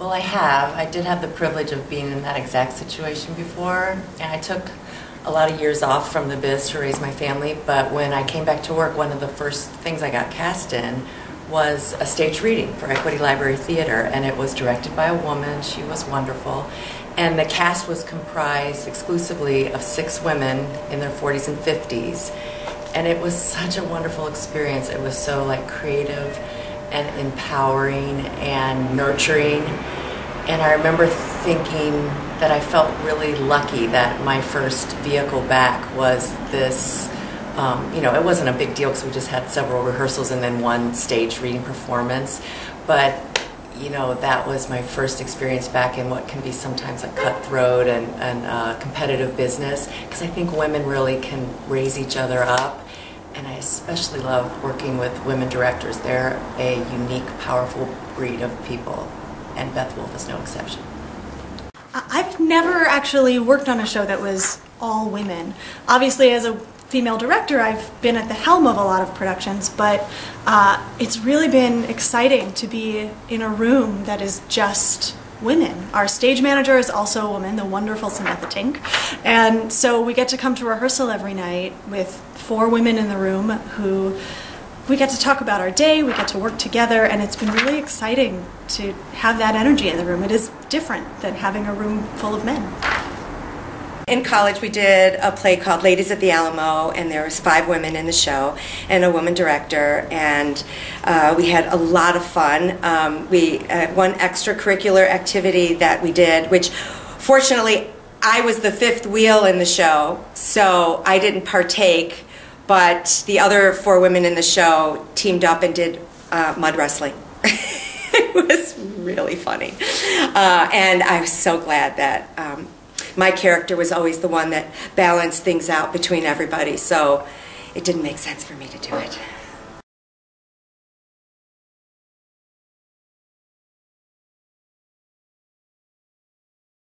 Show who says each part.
Speaker 1: Well, I have. I did have the privilege of being in that exact situation before, and I took a lot of years off from the biz to raise my family. But when I came back to work, one of the first things I got cast in was a stage reading for Equity Library Theater, and it was directed by a woman. She was wonderful. And the cast was comprised exclusively of six women in their 40s and 50s. And it was such a wonderful experience. It was so like creative and empowering and nurturing. And I remember thinking that I felt really lucky that my first vehicle back was this. Um, you know, it wasn't a big deal because we just had several rehearsals and then one stage reading performance. But you know, that was my first experience back in what can be sometimes a cutthroat and, and uh, competitive business because I think women really can raise each other up and I especially love working with women directors. They're a unique, powerful breed of people, and Beth Wolf is no exception.
Speaker 2: I've never actually worked on a show that was all women. Obviously, as a female director, I've been at the helm of a lot of productions, but uh, it's really been exciting to be in a room that is just women. Our stage manager is also a woman, the wonderful Samantha Tink. And so we get to come to rehearsal every night with four women in the room who we get to talk about our day, we get to work together, and it's been really exciting to have that energy in the room. It is different than having a room full of men
Speaker 3: in college we did a play called Ladies at the Alamo, and there was five women in the show and a woman director, and uh, we had a lot of fun. Um, we had one extracurricular activity that we did, which fortunately I was the fifth wheel in the show, so I didn't partake. But the other four women in the show teamed up and did uh, mud wrestling. it was really funny, uh, and I was so glad that. Um, my character was always the one that balanced things out between everybody, so it didn't make sense for me to do it.